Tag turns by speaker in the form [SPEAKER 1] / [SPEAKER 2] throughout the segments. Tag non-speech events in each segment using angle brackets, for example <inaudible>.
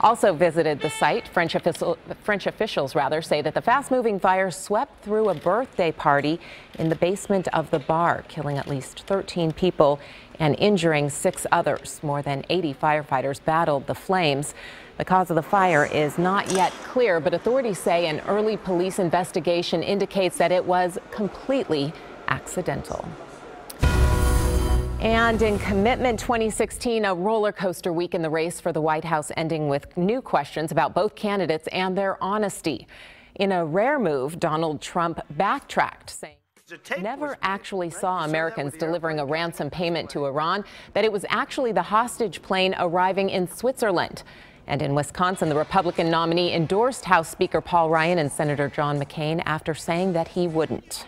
[SPEAKER 1] also visited the site. French, official, French officials rather say that the fast-moving fire swept through a birthday party in the basement of the bar, killing at least 13 people and injuring six others. More than 80 firefighters battled the flames. The cause of the fire is not yet clear, but authorities say an early police investigation indicates that it was completely accidental. And in Commitment 2016, a roller coaster week in the race for the White House ending with new questions about both candidates and their honesty. In a rare move, Donald Trump backtracked, saying never actually saw Americans delivering a ransom payment to Iran, that it was actually the hostage plane arriving in Switzerland. And in Wisconsin, the Republican nominee endorsed House Speaker Paul Ryan and Senator John McCain after saying that he wouldn't.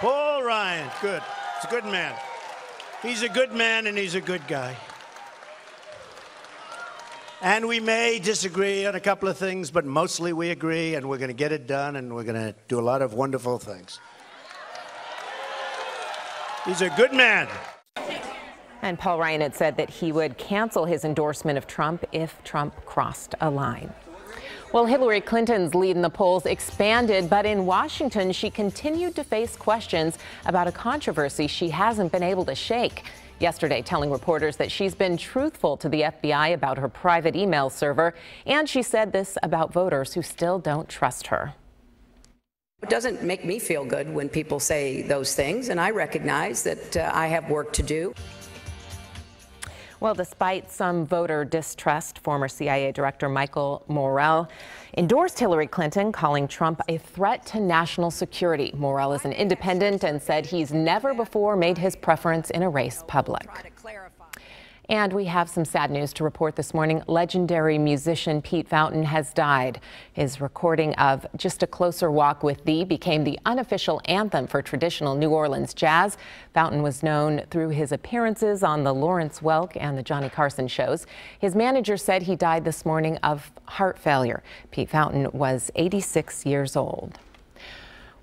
[SPEAKER 2] Paul Ryan, good. He's a good man. He's a good man and he's a good guy. And we may disagree on a couple of things, but mostly we agree, and we're going to get it done, and we're going to do a lot of wonderful things. He's a good man.
[SPEAKER 1] And Paul Ryan had said that he would cancel his endorsement of Trump if Trump crossed a line. Well, Hillary Clinton's lead in the polls expanded, but in Washington, she continued to face questions about a controversy she hasn't been able to shake. Yesterday, telling reporters that she's been truthful to the FBI about her private email server, and she said this about voters who still don't trust her.
[SPEAKER 3] It doesn't make me feel good when people say those things, and I recognize that uh, I have work to do.
[SPEAKER 1] Well, despite some voter distrust, former CIA Director Michael Morell endorsed Hillary Clinton, calling Trump a threat to national security. Morell is an independent and said he's never before made his preference in a race public. And we have some sad news to report this morning. Legendary musician Pete Fountain has died. His recording of Just a Closer Walk with Thee became the unofficial anthem for traditional New Orleans jazz. Fountain was known through his appearances on the Lawrence Welk and the Johnny Carson shows. His manager said he died this morning of heart failure. Pete Fountain was 86 years old.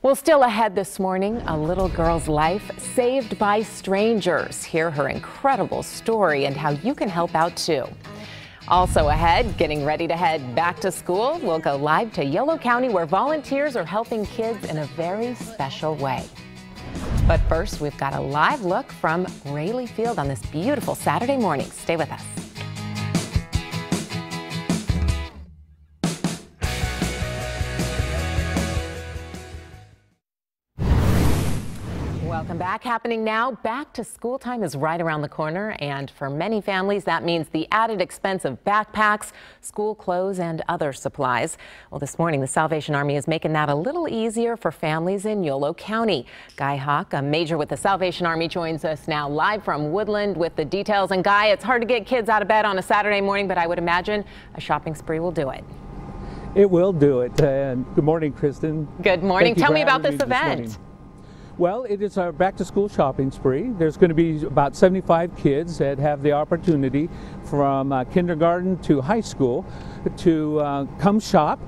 [SPEAKER 1] Well, still ahead this morning, a little girl's life saved by strangers. Hear her incredible story and how you can help out too. Also ahead, getting ready to head back to school, we'll go live to Yolo County where volunteers are helping kids in a very special way. But first, we've got a live look from Raley Field on this beautiful Saturday morning. Stay with us. Back. Happening now, back to school time is right around the corner, and for many families, that means the added expense of backpacks, school clothes, and other supplies. Well, this morning, the Salvation Army is making that a little easier for families in Yolo County. Guy Hawk, a major with the Salvation Army, joins us now live from Woodland with the details. And Guy, it's hard to get kids out of bed on a Saturday morning, but I would imagine a shopping spree will do it.
[SPEAKER 4] It will do it. And good morning, Kristen.
[SPEAKER 1] Good morning. Tell me about this event. This
[SPEAKER 4] well, it is our back to school shopping spree. There's going to be about 75 kids that have the opportunity from uh, kindergarten to high school to uh, come shop.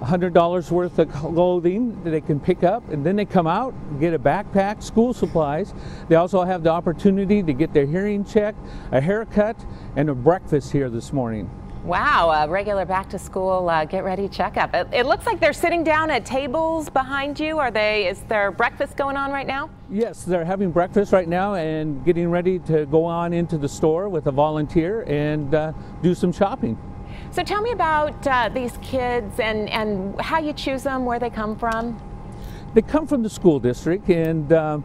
[SPEAKER 4] $100 worth of clothing that they can pick up and then they come out get a backpack school supplies they also have the opportunity to get their hearing checked a haircut and a breakfast here this morning
[SPEAKER 1] Wow, a regular back to school uh, get ready checkup. It, it, looks like they're sitting down at tables behind you. Are they, is there breakfast going on right now?
[SPEAKER 4] Yes, they're having breakfast right now and getting ready to go on into the store with a volunteer and uh, do some shopping.
[SPEAKER 1] So tell me about uh, these kids and, and how you choose them, where they come from.
[SPEAKER 4] They come from the school district and um,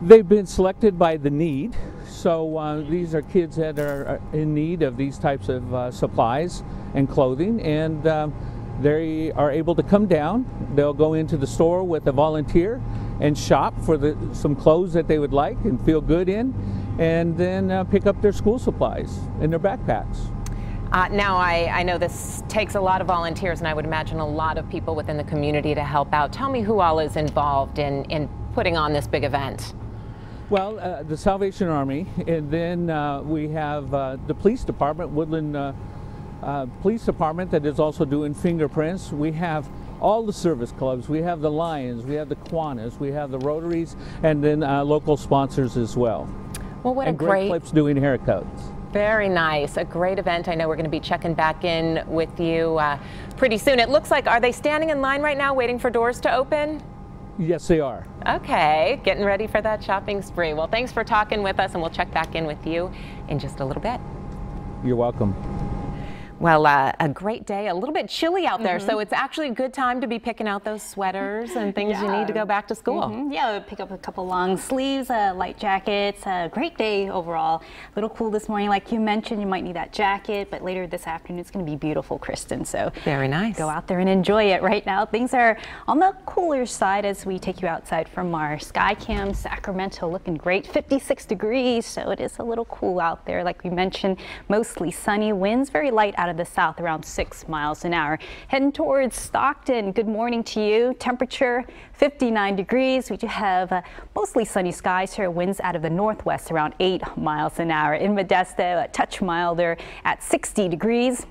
[SPEAKER 4] they've been selected by the need so uh, these are kids that are in need of these types of uh, supplies and clothing, and um, they are able to come down. They'll go into the store with a volunteer and shop for the, some clothes that they would like and feel good in, and then uh, pick up their school supplies in their backpacks.
[SPEAKER 1] Uh, now, I, I, know this takes a lot of volunteers, and I would imagine a lot of people within the community to help out. Tell me who all is involved in, in putting on this big event.
[SPEAKER 4] Well, uh, the Salvation Army, and then uh, we have uh, the police department, Woodland uh, uh, Police Department, that is also doing fingerprints. We have all the service clubs. We have the Lions, we have the Kiwanis, we have the Rotaries, and then uh, local sponsors as well.
[SPEAKER 1] Well, what
[SPEAKER 4] and
[SPEAKER 1] a Great
[SPEAKER 4] Clips doing haircuts.
[SPEAKER 1] Very nice. A great event. I know we're going to be checking back in with you uh, pretty soon. It looks like, are they standing in line right now waiting for doors to open?
[SPEAKER 4] Yes, they are.
[SPEAKER 1] Okay, getting ready for that shopping spree. Well, thanks for talking with us, and we'll check back in with you in just a little bit.
[SPEAKER 4] You're welcome.
[SPEAKER 1] Well, uh, a great day, a little bit chilly out there, mm -hmm. so it's actually a good time to be picking out those sweaters and things yeah. you need to go back to school. Mm
[SPEAKER 5] -hmm. Yeah, pick up a couple long sleeves, uh, light jackets. A uh, great day overall. A little cool this morning, like you mentioned, you might need that jacket, but later this afternoon it's going to be beautiful, Kristen. So
[SPEAKER 1] very nice.
[SPEAKER 5] Go out there and enjoy it. Right now, things are on the cooler side as we take you outside from our sky cam. Sacramento looking great, 56 degrees, so it is a little cool out there. Like we mentioned, mostly sunny winds, very light out out of the south around 6 miles an hour. Heading towards Stockton, good morning to you. Temperature 59 degrees. We do have uh, mostly sunny skies here. Winds out of the northwest around 8 miles an hour. In Modesto, a touch milder at 60 degrees.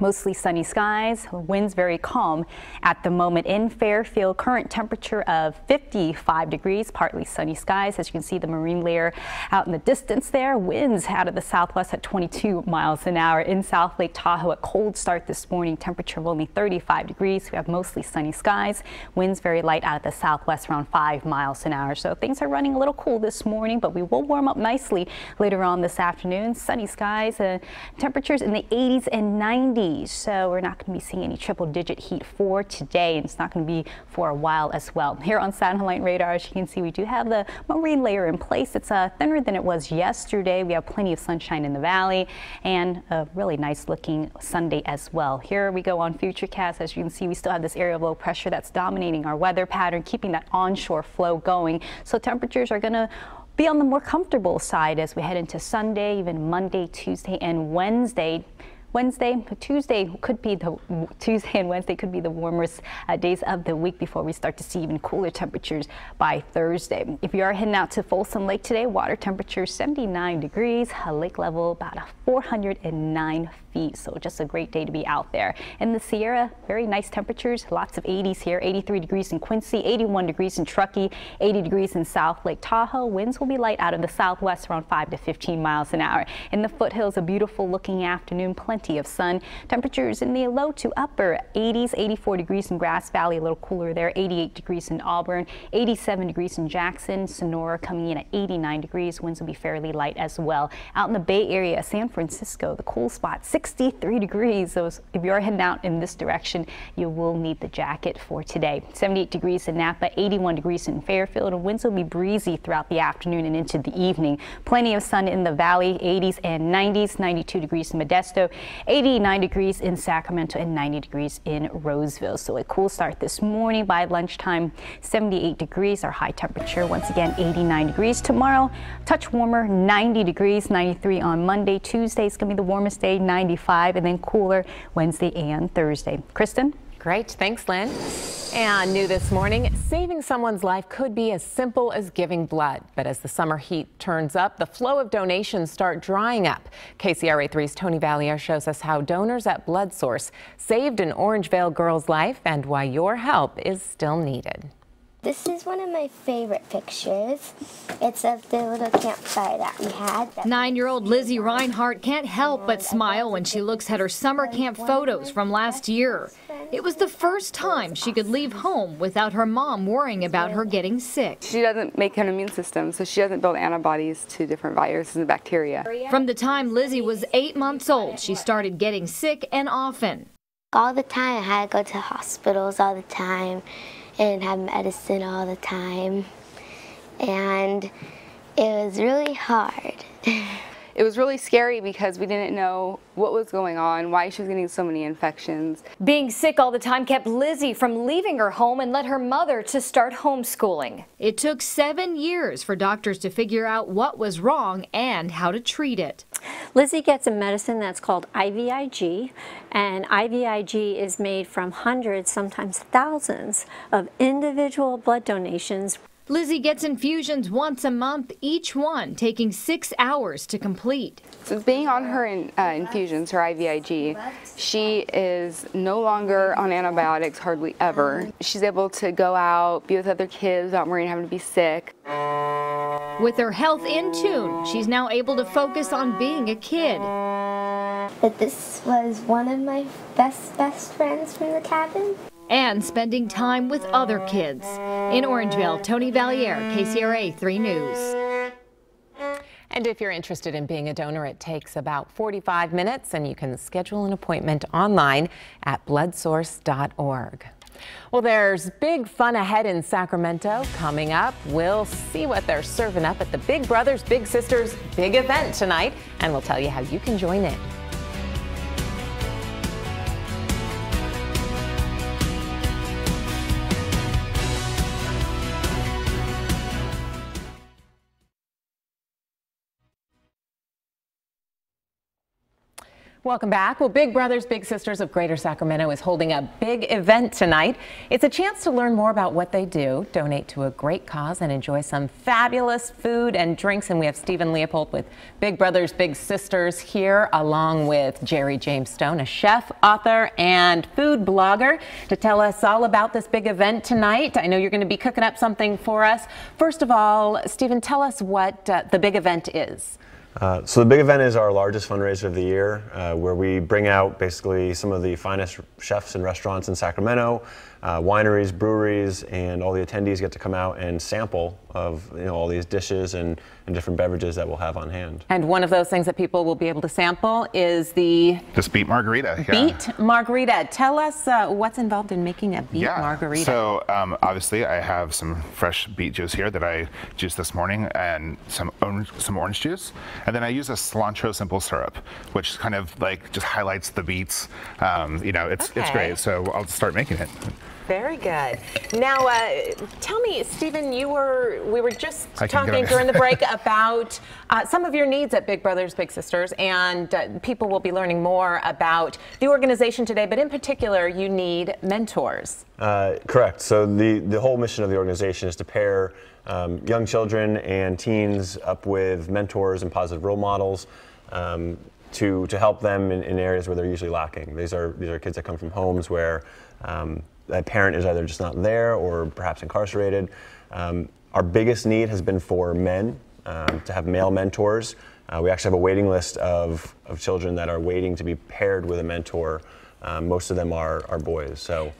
[SPEAKER 5] Mostly sunny skies, winds very calm at the moment in Fairfield. Current temperature of 55 degrees, partly sunny skies. As you can see the marine layer out in the distance there. Winds out of the southwest at 22 miles an hour. In South Lake Tahoe, a cold start this morning. Temperature of only 35 degrees. We have mostly sunny skies. Winds very light out of the southwest around 5 miles an hour. So things are running a little cool this morning, but we will warm up nicely later on this afternoon. Sunny skies and temperatures in the 80s and 90s so we're not going to be seeing any triple digit heat for today, and it's not going to be for a while as well. Here on satellite radar, as you can see, we do have the marine layer in place. It's uh, thinner than it was yesterday. We have plenty of sunshine in the valley and a really nice looking Sunday as well. Here we go on Futurecast. As you can see, we still have this area of low pressure that's dominating our weather pattern, keeping that onshore flow going. So temperatures are going to be on the more comfortable side as we head into Sunday, even Monday, Tuesday, and Wednesday. Wednesday, Tuesday could be the Tuesday and Wednesday could be the warmest uh, days of the week before we start to see even cooler temperatures by Thursday. If you are heading out to Folsom Lake today, water temperature 79 degrees, lake level about 409 feet. So just a great day to be out there. In the Sierra, very nice temperatures, lots of 80s here, 83 degrees in Quincy, 81 degrees in Truckee, 80 degrees in South Lake Tahoe. Winds will be light out of the southwest around 5 to 15 miles an hour. In the foothills, a beautiful looking afternoon, plenty of sun. Temperatures in the low to upper 80s, 84 degrees in Grass Valley, a little cooler there, 88 degrees in Auburn, 87 degrees in Jackson, Sonora coming in at 89 degrees. Winds will be fairly light as well. Out in the Bay Area, San Francisco, the cool spot, 63 degrees. So if you're heading out in this direction, you will need the jacket for today. 78 degrees in Napa, 81 degrees in Fairfield, and winds will be breezy throughout the afternoon and into the evening. Plenty of sun in the valley, 80s and 90s, 92 degrees in Modesto, 89 degrees in Sacramento, and 90 degrees in Roseville. So a cool start this morning by lunchtime, 78 degrees, our high temperature. Once again, 89 degrees. Tomorrow, touch warmer, 90 degrees, 93 on Monday. Tuesday is going to be the warmest day, 95, and then cooler Wednesday and Thursday. Kristen?
[SPEAKER 1] Great. Thanks, Lynn. And new this morning, saving someone's life could be as simple as giving blood. But as the summer heat turns up, the flow of donations start drying up. KCRA 3's Tony Valier shows us how donors at Blood Source saved an Orangevale girl's life and why your help is still needed.
[SPEAKER 6] This is one of my favorite pictures. It's of the little campfire that we had.
[SPEAKER 7] Nine-year-old Lizzie Reinhardt can't help but smile when she looks at her summer camp photos from last year. It was the first time she could leave home without her mom worrying about her getting sick.
[SPEAKER 8] She doesn't make an immune system, so she doesn't build antibodies to different viruses and bacteria.
[SPEAKER 7] From the time Lizzie was eight months old, she started getting sick and often.
[SPEAKER 6] All the time, I had to go to hospitals all the time and have medicine all the time. And it was really hard. <laughs>
[SPEAKER 8] it was really scary because we didn't know what was going on, why she was getting so many infections.
[SPEAKER 7] Being sick all the time kept Lizzie from leaving her home and led her mother to start homeschooling. It took seven years for doctors to figure out what was wrong and how to treat it.
[SPEAKER 9] Lizzie gets a medicine that's called IVIG, and IVIG is made from hundreds, sometimes thousands, of individual blood donations
[SPEAKER 7] Lizzie gets infusions once a month, each one taking six hours to complete.
[SPEAKER 8] Since being on her in, uh, infusions, her IVIG, she is no longer on antibiotics hardly ever. She's able to go out, be with other kids without worrying having to be sick.
[SPEAKER 7] With her health in tune, she's now able to focus on being a kid.
[SPEAKER 6] But this was one of my best, best friends from the cabin.
[SPEAKER 7] And spending time with other kids. In Orangevale, Tony Valier, KCRA 3 News.
[SPEAKER 1] And if you're interested in being a donor, it takes about 45 minutes and you can schedule an appointment online at bloodsource.org. Well, there's big fun ahead in Sacramento coming up. We'll see what they're serving up at the Big Brothers Big Sisters big event tonight, and we'll tell you how you can join in. Welcome back. Well, Big Brothers Big Sisters of Greater Sacramento is holding a big event tonight. It's a chance to learn more about what they do, donate to a great cause, and enjoy some fabulous food and drinks. And we have Stephen Leopold with Big Brothers Big Sisters here, along with Jerry James Stone, a chef, author, and food blogger, to tell us all about this big event tonight. I know you're going to be cooking up something for us. First of all, Stephen, tell us what uh, the big event is.
[SPEAKER 10] Uh, so the big event is our largest fundraiser of the year, uh, where we bring out basically some of the finest chefs and restaurants in Sacramento, uh, wineries, breweries, and all the attendees get to come out and sample of you know all these dishes and, and different beverages that we'll have on hand.
[SPEAKER 1] And one of those things that people will be able to sample is the
[SPEAKER 11] this beet margarita. Yeah.
[SPEAKER 1] Beet margarita. Tell us uh, what's involved in making a beet
[SPEAKER 11] yeah.
[SPEAKER 1] margarita.
[SPEAKER 11] So um, obviously, I have some fresh beet juice here that I juiced this morning, and some orange, some orange juice, and then I use a cilantro simple syrup, which kind of like just highlights the beets. Um, you know, it's
[SPEAKER 1] okay.
[SPEAKER 11] it's great. So I'll start making it.
[SPEAKER 1] Very good. Now, uh, tell me, Stephen, you were we were just talking during the break <laughs> about uh, some of your needs at Big Brothers Big Sisters, and uh, people will be learning more about the organization today. But in particular, you need mentors.
[SPEAKER 10] Uh, correct. So the the whole mission of the organization is to pair um, young children and teens up with mentors and positive role models. Um, to, to help them in, in, areas where they're usually lacking. These are these are kids that come from homes where um, a parent is either just not there or perhaps incarcerated. Um, our biggest need has been for men um, to have male mentors. Uh, we actually have a waiting list of, of children that are waiting to be paired with a mentor. Um, most of them are, are boys. So.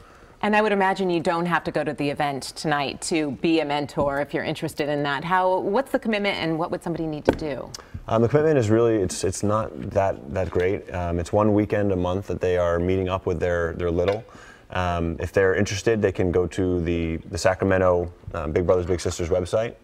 [SPEAKER 1] And I would imagine you don't have to go to the event tonight to be a mentor if you're interested in that. How? What's the commitment, and what would somebody need to do?
[SPEAKER 10] Um, the commitment is really it's it's not that that great. Um, it's one weekend a month that they are meeting up with their their little. Um, if they're interested, they can go to the, the Sacramento um, Big Brothers Big Sisters website.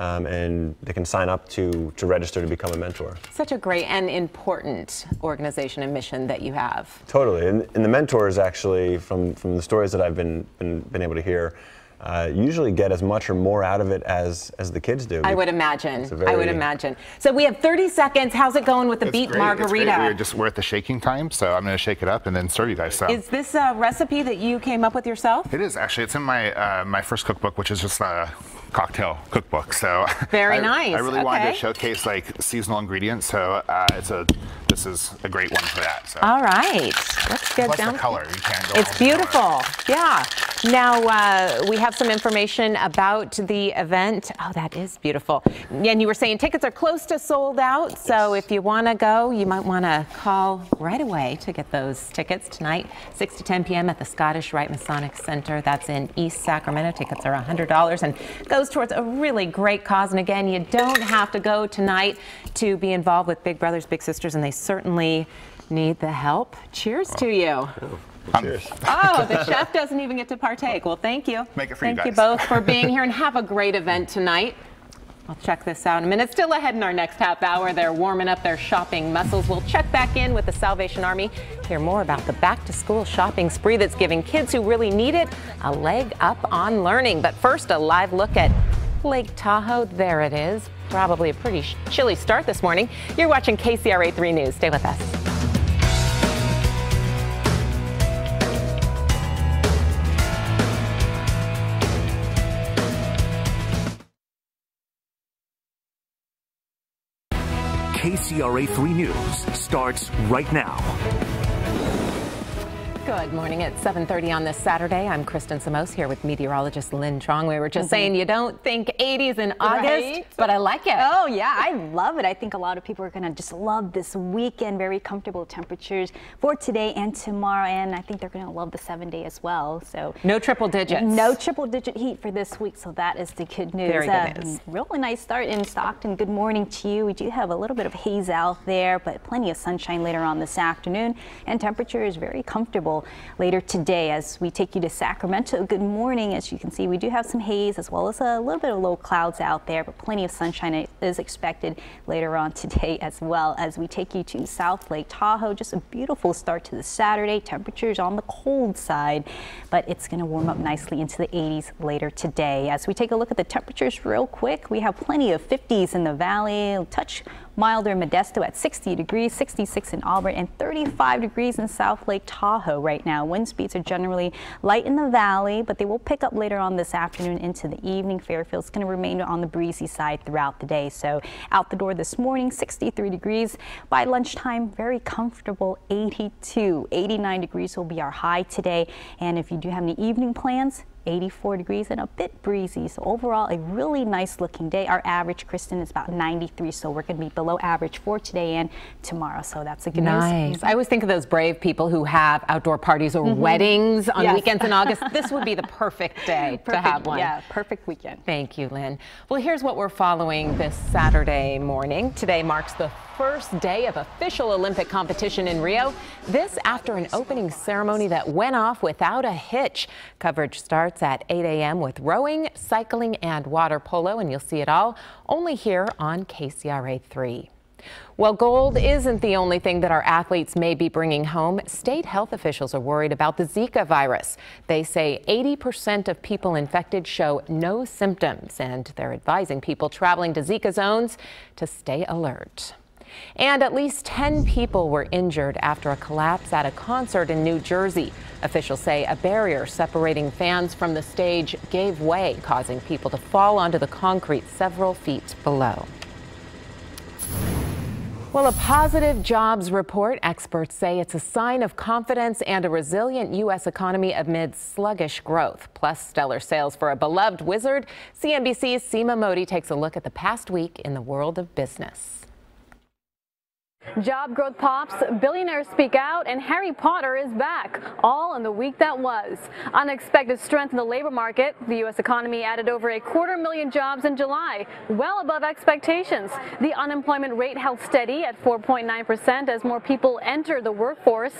[SPEAKER 10] Um, and they can sign up to, to register to become a mentor.
[SPEAKER 1] Such a great and important organization and mission that you have.
[SPEAKER 10] Totally. And, and the mentors actually, from, from the stories that I've been, been, been able to hear, uh, usually get as much or more out of it as as the kids do.
[SPEAKER 1] I would imagine. Very, I would imagine. So we have 30 seconds. How's it going with the beet
[SPEAKER 11] great.
[SPEAKER 1] margarita?
[SPEAKER 11] We're just we're at the shaking time, so I'm going to shake it up and then serve you guys some.
[SPEAKER 1] Is this a recipe that you came up with yourself?
[SPEAKER 11] It is actually. It's in my uh, my first cookbook, which is just a cocktail cookbook. So <laughs>
[SPEAKER 1] very
[SPEAKER 11] I,
[SPEAKER 1] nice.
[SPEAKER 11] I really
[SPEAKER 1] okay.
[SPEAKER 11] wanted to showcase like seasonal ingredients. So uh, it's a this is a great one for that. So.
[SPEAKER 1] All right, let's get
[SPEAKER 11] Plus
[SPEAKER 1] down.
[SPEAKER 11] the color, you can't go.
[SPEAKER 1] It's beautiful. Yeah. Now uh, we have some information about the event. Oh, that is beautiful. And you were saying tickets are close to sold out. So if you want to go, you might want to call right away to get those tickets tonight, 6 to 10 p.m. at the Scottish Rite Masonic Center. That's in East Sacramento. Tickets are $100 and goes towards a really great cause. And again, you don't have to go tonight to be involved with Big Brothers Big Sisters, and they certainly need the help. Cheers to you.
[SPEAKER 10] Oh, um, cheers. <laughs>
[SPEAKER 1] Oh, the chef doesn't even get to partake. Well, thank you.
[SPEAKER 11] Make it for
[SPEAKER 1] thank
[SPEAKER 11] you
[SPEAKER 1] you, both for being here and have a great event tonight. I'll check this out in a minute. Still ahead in our next half hour. They're warming up their shopping muscles. We'll check back in with the Salvation Army. Hear more about the back to school shopping spree that's giving kids who really need it a leg up on learning. But first, a live look at Lake Tahoe. There it is probably a pretty chilly start this morning. You're watching KCRA 3 News. Stay with us.
[SPEAKER 12] KCRA 3 News starts right now.
[SPEAKER 1] Good morning at 7:30 on this Saturday. I'm Kristen Simoes here with meteorologist Lynn Chong. We were just mm -hmm. saying you don't think 80s in August, right? but I like it.
[SPEAKER 5] Oh yeah, I love it. I think a lot of people are going to just love this weekend. Very comfortable temperatures for today and tomorrow, and I think they're going to love the seven day as well. So
[SPEAKER 1] no triple digits.
[SPEAKER 5] No triple digit heat for this week. So that is the good news.
[SPEAKER 1] Very good uh, news.
[SPEAKER 5] Really nice start in Stockton. Good morning to you. We do have a little bit of haze out there, but plenty of sunshine later on this afternoon, and temperature is very comfortable later today as we take you to Sacramento. Good morning. As you can see, we do have some haze as well as a little bit of low clouds out there, but plenty of sunshine is expected later on today as well as we take you to South Lake Tahoe. Just a beautiful start to the Saturday. Temperatures on the cold side, but it's going to warm up nicely into the 80s later today. As we take a look at the temperatures real quick, we have plenty of 50s in the valley, touch Milder in Modesto at 60 degrees, 66 in Auburn, and 35 degrees in South Lake Tahoe right now. Wind speeds are generally light in the valley, but they will pick up later on this afternoon into the evening. Fairfield's going to remain on the breezy side throughout the day. So out the door this morning, 63 degrees. By lunchtime, very comfortable 82. 89 degrees will be our high today. And if you do have any evening plans, 84 degrees and a bit breezy. So overall, a really nice looking day. Our average, Kristen, is about 93. So we're going to be below average for today and tomorrow. So that's a good
[SPEAKER 1] nice.
[SPEAKER 5] news.
[SPEAKER 1] I always think of those brave people who have outdoor parties or mm -hmm. weddings on yes. weekends in August. This would be the <laughs> perfect day
[SPEAKER 5] perfect,
[SPEAKER 1] to have one.
[SPEAKER 5] Yeah, perfect weekend.
[SPEAKER 1] Thank you, Lynn. Well, here's what we're following this Saturday morning. Today marks the first day of official Olympic competition in Rio. This after an opening ceremony that went off without a hitch. Coverage starts at 8 a.m. with rowing, cycling, and water polo, and you'll see it all only here on KCRA 3. Well, gold isn't the only thing that our athletes may be bringing home. State health officials are worried about the Zika virus. They say 80% of people infected show no symptoms, and they're advising people traveling to Zika zones to stay alert. And at least 10 people were injured after a collapse at a concert in New Jersey. Officials say a barrier separating fans from the stage gave way, causing people to fall onto the concrete several feet below. Well, a positive jobs report, experts say it's a sign of confidence and a resilient U.S. economy amid sluggish growth. Plus, stellar sales for a beloved wizard. CNBC's Seema Modi takes a look at the past week in the world of business.
[SPEAKER 13] Job growth pops, billionaires speak out, and Harry Potter is back, all in the week that was. Unexpected strength in the labor market. The U.S. economy added over a quarter million jobs in July, well above expectations. The unemployment rate held steady at 4.9% as more people enter the workforce.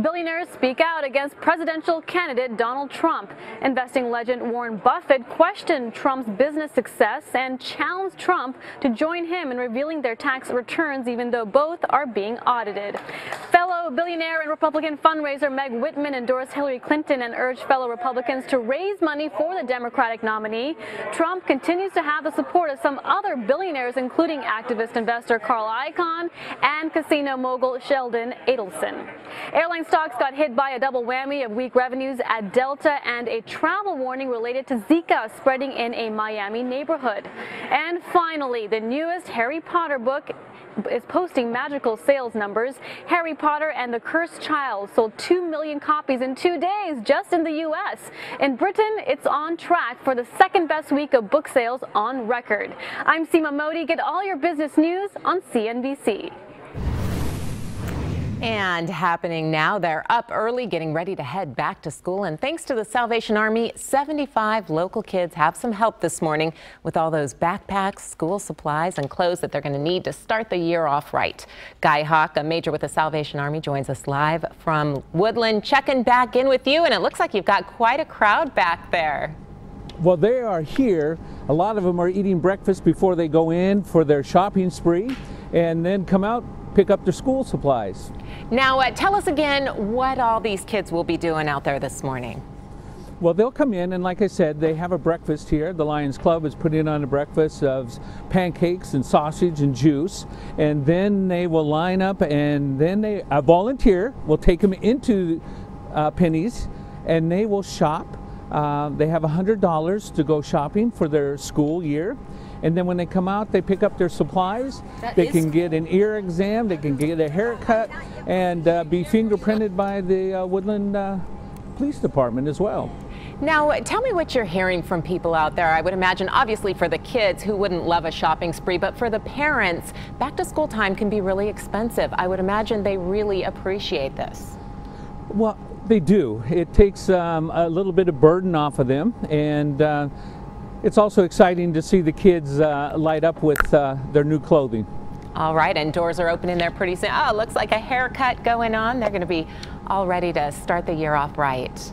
[SPEAKER 13] Billionaires speak out against presidential candidate Donald Trump. Investing legend Warren Buffett questioned Trump's business success and challenged Trump to join him in revealing their tax returns, even though both are being audited. Fellow billionaire and Republican fundraiser Meg Whitman endorsed Hillary Clinton and urged fellow Republicans to raise money for the Democratic nominee. Trump continues to have the support of some other billionaires, including activist investor Carl Icahn and casino mogul Sheldon Adelson. Airline stocks got hit by a double whammy of weak revenues at Delta and a travel warning related to Zika spreading in a Miami neighborhood. And finally, the newest Harry Potter book is posting magical sales numbers. Harry Potter and the Cursed Child sold 2 million copies in two days just in the U.S. In Britain, it's on track for the second best week of book sales on record. I'm Seema Modi. Get all your business news on CNBC.
[SPEAKER 1] And happening now, they're up early getting ready to head back to school. And thanks to the Salvation Army, 75 local kids have some help this morning with all those backpacks, school supplies, and clothes that they're going to need to start the year off right. Guy Hawk, a major with the Salvation Army, joins us live from Woodland, checking back in with you. And it looks like you've got quite a crowd back there.
[SPEAKER 4] Well, they are here. A lot of them are eating breakfast before they go in for their shopping spree and then come out pick up their school supplies.
[SPEAKER 1] Now, uh, tell us again what all these kids will be doing out there this morning.
[SPEAKER 4] Well, they'll come in, and like I said, they have a breakfast here. The Lions Club is putting on a breakfast of pancakes and sausage and juice, and then they will line up, and then they a volunteer will take them into uh, Penney's, and they will shop. Uh, they have $100 to go shopping for their school year, And then when they come out, they pick up their supplies.
[SPEAKER 7] That
[SPEAKER 4] they can get an ear exam, they can get a haircut, and uh, be fingerprinted by the uh, Woodland uh, Police Department as well.
[SPEAKER 1] Now, tell me what you're hearing from people out there. I would imagine, obviously, for the kids who wouldn't love a shopping spree, but for the parents, back to school time can be really expensive. I would imagine they really appreciate this.
[SPEAKER 4] Well, they do. It takes um, a little bit of burden off of them, and uh, it's also exciting to see the kids uh, light up with uh, their new clothing.
[SPEAKER 1] All right, and doors are opening there pretty soon. Oh, looks like a haircut going on. They're going to be all ready to start the year off right.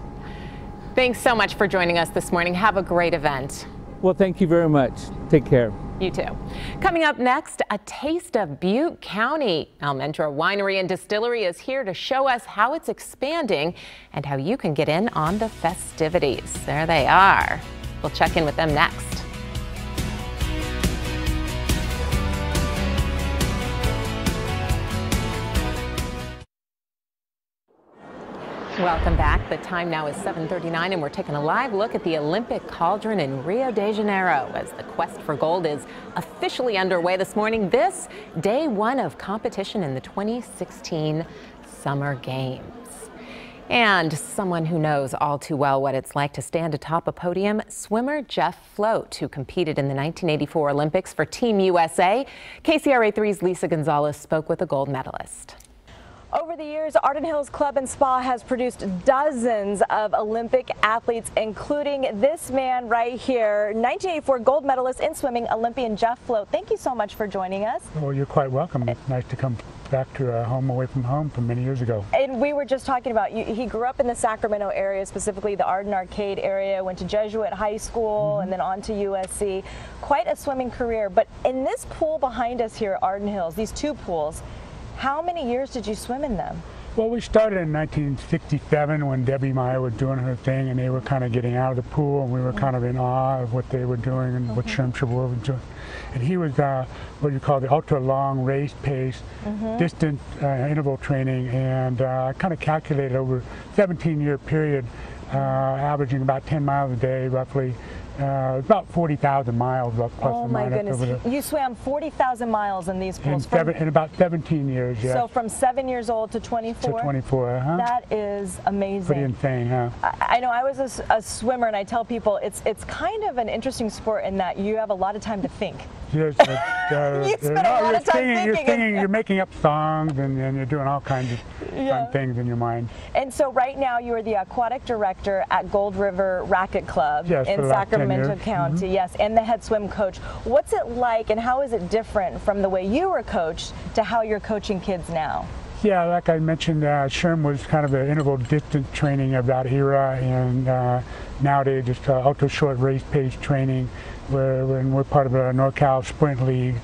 [SPEAKER 1] Thanks so much for joining us this morning. Have a great event.
[SPEAKER 4] Well, thank you very much. Take care.
[SPEAKER 1] You too. Coming up next, a taste of Butte County. Almendra Winery and Distillery is here to show us how it's expanding and how you can get in on the festivities. There they are. We'll check in with them next. Welcome back. The time now is 7:39 and we're taking a live look at the Olympic cauldron in Rio de Janeiro as the quest for gold is officially underway this morning. This day 1 of competition in the 2016 Summer Games. And someone who knows all too well what it's like to stand atop a podium, swimmer Jeff Float, who competed in the 1984 Olympics for Team USA. KCRA 3's Lisa Gonzalez spoke with a gold medalist.
[SPEAKER 14] Over the years, Arden Hills Club and Spa has produced dozens of Olympic athletes, including this man right here, 1984 gold medalist in swimming, Olympian Jeff Float. Thank you so much for joining us.
[SPEAKER 15] Well, you're quite welcome. It's nice to come back to a home away from home from many years ago.
[SPEAKER 14] And we were just talking about, you, he grew up in the Sacramento area, specifically the Arden Arcade area, went to Jesuit High School mm-hmm. and then on to USC. Quite a swimming career. But in this pool behind us here at Arden Hills, these two pools, how many years did you swim in them?
[SPEAKER 15] Well, we started in 1967 when Debbie Meyer was doing her thing, and they were kind of getting out of the pool, and we were kind of in awe of what they were doing and what Sherm Chavoor was doing. And he was uh, what you call the ultra long race pace,
[SPEAKER 14] Mhm.
[SPEAKER 15] distant uh, interval training, and uh, kind of calculated over 17 year period, uh, averaging about 10 miles a day, roughly. Uh, about 40,000 miles, rough plus
[SPEAKER 14] oh my goodness.
[SPEAKER 15] the,
[SPEAKER 14] You swam 40,000 miles in these
[SPEAKER 15] in,
[SPEAKER 14] pools. from-
[SPEAKER 15] seven, in about 17 years, yeah.
[SPEAKER 14] So from seven years old to 24?
[SPEAKER 15] to 24, uh-huh.
[SPEAKER 14] That is amazing.
[SPEAKER 15] Pretty insane, huh?
[SPEAKER 14] I, I know I was a swimmer, and I tell people it's it's kind of an interesting sport in that you have a lot of time to think.
[SPEAKER 15] Yes, uh, <laughs>
[SPEAKER 14] You spend a lot
[SPEAKER 15] you're
[SPEAKER 14] of time
[SPEAKER 15] singing, you're
[SPEAKER 14] thinking
[SPEAKER 15] singing, you're making up songs, and, and you're doing all kinds of
[SPEAKER 14] Yeah.
[SPEAKER 15] fun things in your mind.
[SPEAKER 14] And so right now you are the aquatic director at Gold River Racket Club
[SPEAKER 15] Yes,
[SPEAKER 14] in
[SPEAKER 15] Sacramento. the last 10
[SPEAKER 14] Sacramento
[SPEAKER 15] years. Mm-hmm.
[SPEAKER 14] County. Yes, and the head swim coach. What's it like, and how is it different from the way you were coached to how you're coaching kids now?
[SPEAKER 15] Yeah, like I mentioned, uh, Sherm was kind of an interval distance training of that era, and uh, nowadays it's uh, ultra short race pace training, where when we're part of the NorCal Sprint League,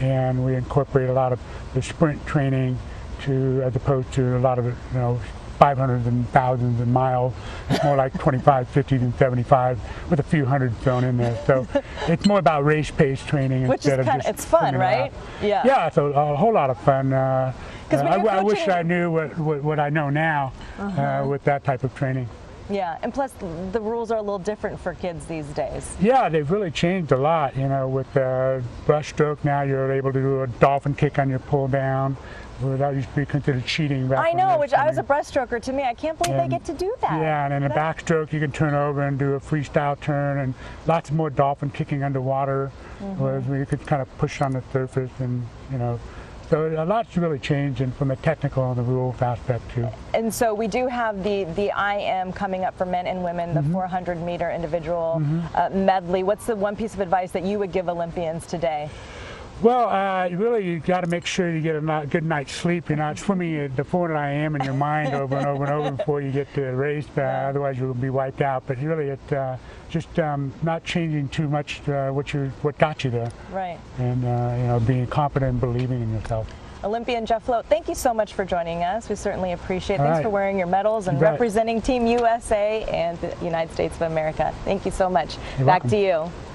[SPEAKER 15] and we incorporate a lot of the sprint training to, as opposed to a lot of you know, 500s and thousands and miles. It's more like 25, 50, and 75 with a few hundred thrown in there. So <laughs> it's more about race pace training
[SPEAKER 14] Which is
[SPEAKER 15] instead of
[SPEAKER 14] kind
[SPEAKER 15] just
[SPEAKER 14] it's fun, right? Yeah.
[SPEAKER 15] Yeah, it's a, a whole lot of fun. Uh, uh, I,
[SPEAKER 14] you're
[SPEAKER 15] wish I knew what, what, what I know now uh, with that type of training.
[SPEAKER 14] Yeah, and plus the rules are a little different for kids these days.
[SPEAKER 15] Yeah, they've really changed a lot. You know, with uh, breaststroke now, you're able to do a dolphin kick on your pull down. Where that used to be considered cheating. back
[SPEAKER 14] I know, which I was a breaststroker. To me, I can't believe they get to do that.
[SPEAKER 15] Yeah, and in a backstroke, you can turn over and do a freestyle turn, and lots more dolphin kicking underwater,
[SPEAKER 14] Mhm.
[SPEAKER 15] whereas we could kind of push on the surface, and you know, so a lot's really changed, and from a technical and the rules aspect too.
[SPEAKER 14] And so we do have the the IM coming up for men and women, the 400 meter individual uh, medley. What's the one piece of advice that you would give Olympians today?
[SPEAKER 15] Well, uh, you really you got to make sure you get a not, good night's sleep. You're not swimming at the 400 IM in your mind over and over and over before you get to the race. Uh, otherwise, you'll be wiped out. But really, it uh, just um, not changing too much uh, what you what got you there,
[SPEAKER 14] Right.
[SPEAKER 15] and uh, you know being confident and believing in yourself.
[SPEAKER 14] Olympian Jeff Float, thank you so much for joining us. We certainly appreciate it. Thanks
[SPEAKER 15] right.
[SPEAKER 14] for wearing your medals and
[SPEAKER 15] You
[SPEAKER 14] representing Team USA and the United States of America. Thank you so much.
[SPEAKER 15] You're
[SPEAKER 14] Back
[SPEAKER 15] welcome.
[SPEAKER 14] to you.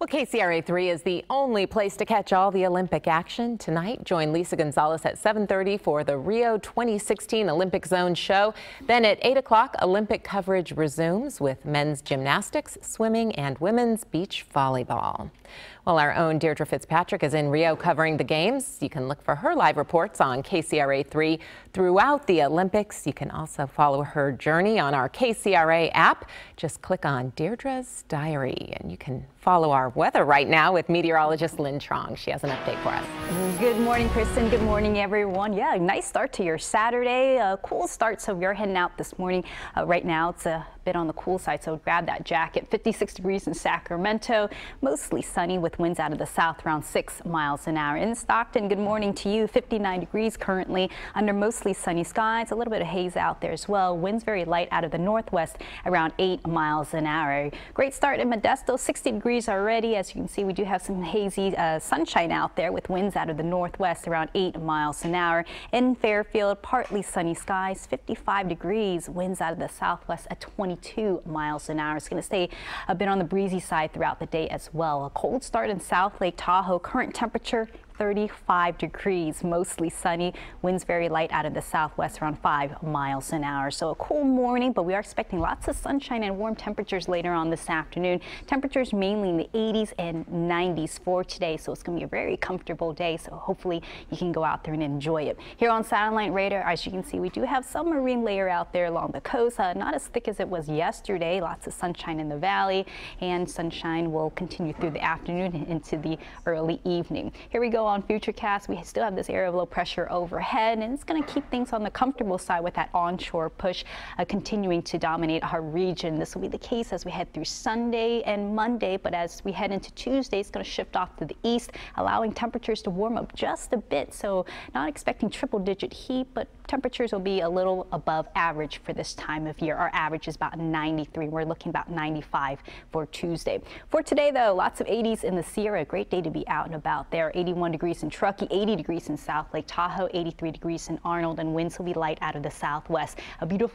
[SPEAKER 1] Well, KCRA 3 is the only place to catch all the Olympic action. Tonight, join Lisa Gonzalez at 7.30 for the Rio 2016 Olympic Zone show. Then at 8 o'clock, Olympic coverage resumes with men's gymnastics, swimming, and women's beach volleyball. Well, our own Deirdre Fitzpatrick is in Rio covering the games. You can look for her live reports on KCRA 3 throughout the Olympics. You can also follow her journey on our KCRA app. Just click on Deirdre's Diary and you can follow our weather right now with meteorologist Lynn Trong. She has an update for us.
[SPEAKER 5] Good morning, Kristen. Good morning, everyone. Yeah, nice start to your Saturday. A cool start, so you're heading out this morning. Uh, right now, it's a bit on the cool side, so grab that jacket. 56 degrees in Sacramento, mostly sunny with winds out of the south around 6 miles an hour. In Stockton, good morning to you. 59 degrees currently under mostly sunny skies. A little bit of haze out there as well. Winds very light out of the northwest around 8 miles an hour. Great start in Modesto, 60 degrees degrees already. As you can see, we do have some hazy uh, sunshine out there with winds out of the northwest around 8 miles an hour. In Fairfield, partly sunny skies, 55 degrees, winds out of the southwest at 22 miles an hour. It's going to stay a bit on the breezy side throughout the day as well. A cold start in South Lake Tahoe. Current temperature 35 degrees, mostly sunny. Winds very light out of the southwest around 5 miles an hour. So a cool morning, but we are expecting lots of sunshine and warm temperatures later on this afternoon. Temperatures mainly in the 80s and 90s for today. So it's going to be a very comfortable day. So hopefully you can go out there and enjoy it. Here on Satellite Radar, as you can see, we do have some marine layer out there along the coast. Uh, not as thick as it was yesterday. Lots of sunshine in the valley and sunshine will continue through the afternoon into the early evening. Here we go on Futurecast, we still have this area of low pressure overhead, and it's going to keep things on the comfortable side with that onshore push uh, continuing to dominate our region. This will be the case as we head through Sunday and Monday, but as we head into Tuesday, it's going to shift off to the east, allowing temperatures to warm up just a bit. So not expecting triple digit heat, but temperatures will be a little above average for this time of year. Our average is about 93. We're looking about 95 for Tuesday. For today, though, lots of 80s in the Sierra. Great day to be out and about there. 81 degrees in Truckee, 80 degrees in South Lake Tahoe, 83 degrees in Arnold, and winds will be light out of the southwest. A beautiful